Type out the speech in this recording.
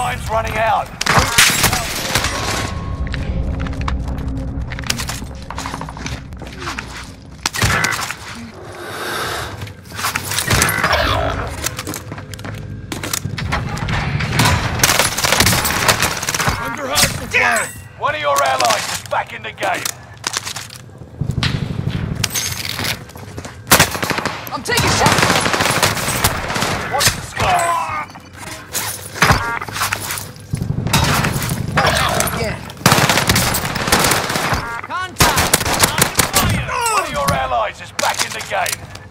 Time's running out. Under. One of your allies is back in the game. I'm taking shots! Enterprise is back in the game.